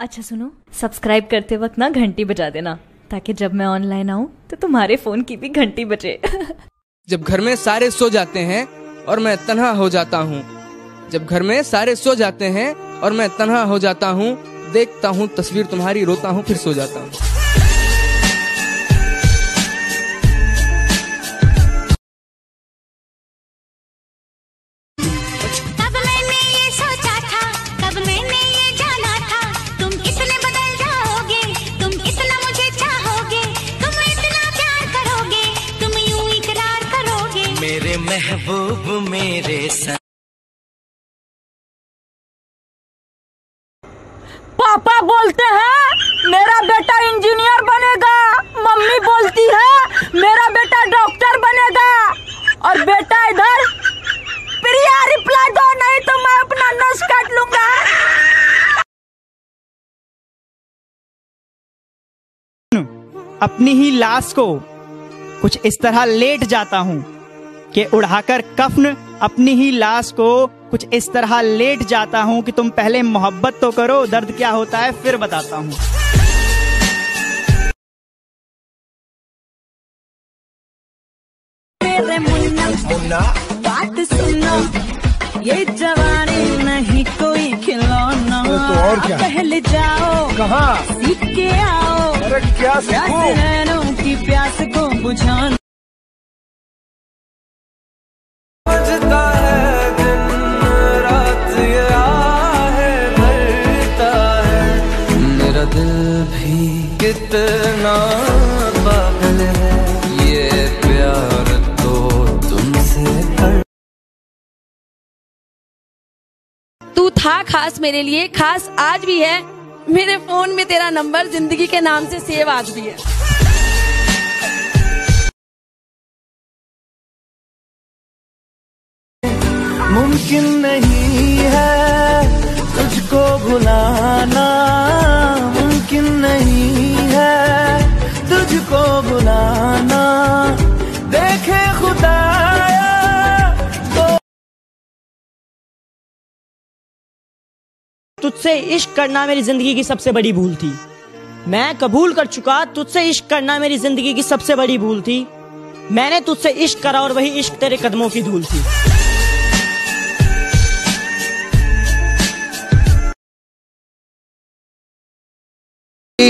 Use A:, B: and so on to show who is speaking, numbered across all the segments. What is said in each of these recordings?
A: अच्छा सुनो सब्सक्राइब करते वक्त ना घंटी बजा देना, ताकि जब मैं ऑनलाइन आऊँ तो तुम्हारे फ़ोन की भी घंटी बजे।
B: जब घर में सारे सो जाते हैं और मैं तन्हा हो जाता हूँ, जब घर में सारे सो जाते हैं और मैं तनहा हो जाता हूँ, देखता हूँ तस्वीर तुम्हारी, रोता हूँ, फिर सो जाता हूँ।
C: महबूब मेरे सन।
D: पापा बोलते हैं मेरा बेटा इंजीनियर बनेगा। मम्मी बोलती है मेरा बेटा डॉक्टर बनेगा। और बेटा इधर प्रिया रिप्लाई दो नहीं तो मैं अपना नस काट लूँगा।
E: अपनी ही लाश को कुछ इस तरह लेट जाता हूँ। कि उड़ाकर कफन अपनी ही लाश को कुछ इस तरह लेट जाता हूँ कि तुम पहले मोहब्बत तो करो दर्द क्या होता है फिर बताता हूँ।
D: मुन्ना बात सुनो ये जवानी नहीं कोई खिलौना।
F: तो और क्या?
D: पहले जाओ
F: कहाँ?
D: सीख के आओ।
F: अरे क्या
D: प्यास की प्यास को बुझाना।
C: दिल भी कितना पागल है। ये प्यार तो तुमसे कर
G: तू था खास मेरे लिए खास आज भी है। मेरे फ़ोन में तेरा नंबर ज़िंदगी के नाम से सेव आज भी है।
C: मुमकिन नहीं है तुझको भुलाना। मुमकिन नहीं है तुझको भुलाना देखे खुदाया तो
E: तुझसे इश्क करना मेरी ज़िंदगी की सबसे बड़ी भूल थी। मैं कबूल कर चुका तुझसे इश्क करना मेरी ज़िंदगी की सबसे बड़ी भूल थी। मैंने तुझसे इश्क करा और वही इश्क तेरे कदमों की धूल थी।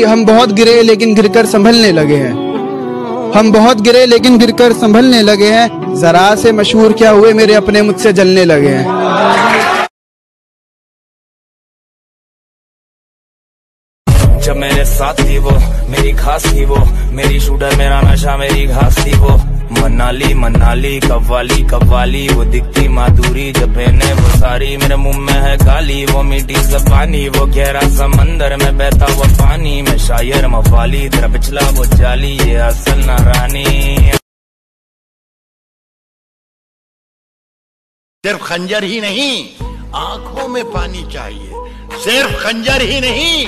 H: हम बहुत गिरे लेकिन गिरकर संभलने लगे हैं। हम बहुत गिरे लेकिन गिरकर संभलने लगे हैं। जरा से मशहूर क्या हुए मेरे अपने मुझसे जलने लगे हैं।
C: जब मेरे साथ थी वो, मेरी खास थी वो, मेरी शूटर, मेरा नशा, मेरी घास थी वो। मनाली मनाली, कव्वाली कव्वाली, वो दिखती माधुरी, जब पहने वो सारी, मेरे मुँह में है गाली, वो मीठी जबानी, वो गहरा समंदर में बहता हुआ पानी, मैं शायर मवाली, तेरा पिछला वो जाली, ये असल ना रानी
I: सिर्फ़ खंजर ही नहीं, आँखों में पानी चाहिए। सिर्फ़ खंजर ही नहीं,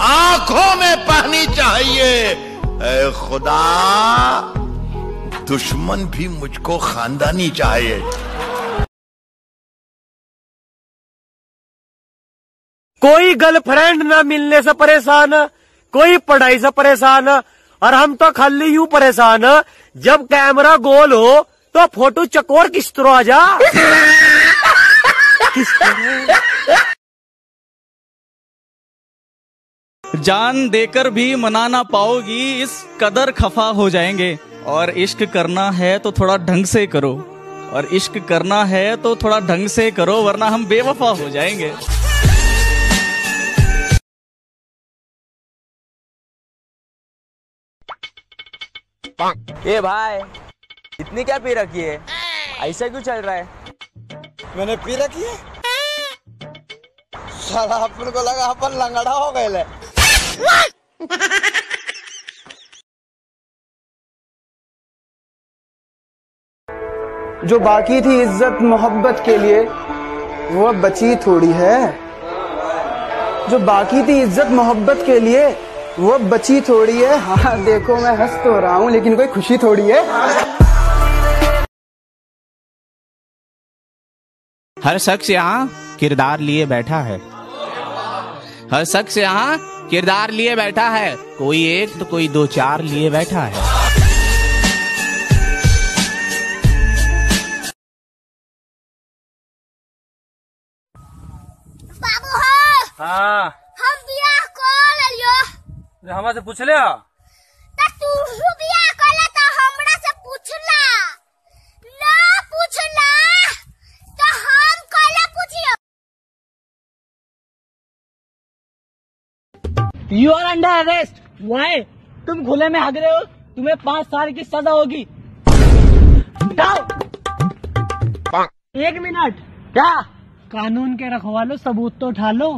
I: आँखों में पानी चाहिए। ए, खुदा। दुश्मन भी मुझको खानदानी चाहिए
F: कोई गर्लफ्रेंड ना मिलने से परेशान कोई पढ़ाई से परेशान और हम तो खाली यूँ परेशान जब कैमरा गोल हो तो फ़ोटो चकोर किस तरह आ जा?
E: जान देकर भी मना ना पाओगी इस कदर खफा हो जाएँगे। और इश्क करना है तो थोड़ा ढंग से करो। और इश्क करना है तो थोड़ा ढंग से करो वरना हम बेवफा हो जाएँगे।
J: ए भाई इतनी क्या पी रखी है? ऐसा क्यों चल रहा है?
F: मैंने पी रखी है? साला अपन को लगा अपन लंगड़ा हो गए
H: जो बाकी थी इज़्ज़त, मोहब्बत के लिए, वो अब बची थोड़ी है। जो बाकी थी इज़्ज़त, मोहब्बत के लिए, वो अब बची थोड़ी है। हाँ देखो, मैं हंस तो रहा हूँ, लेकिन कोई खुशी थोड़ी है।
K: हर शख्स यहाँ किरदार लिए बैठा है। हर शख्स यहाँ किरदार लिए बैठा है। कोई एक तो कोई दो चार लिए बैठा है।
L: हो। हम बियाह लियो
F: हमारे से पूछ लिया
L: त तू बियाह त हमरा से पूछला। ना पूछला तो हम कला पूछियो।
M: You are under arrest why तुम खुले में हग रहे हो। तुम्हें पाँच साल की सजा होगी। जाओ। एक मिनट। क्या? कानून के रखवालो सबूत तो उठा लो।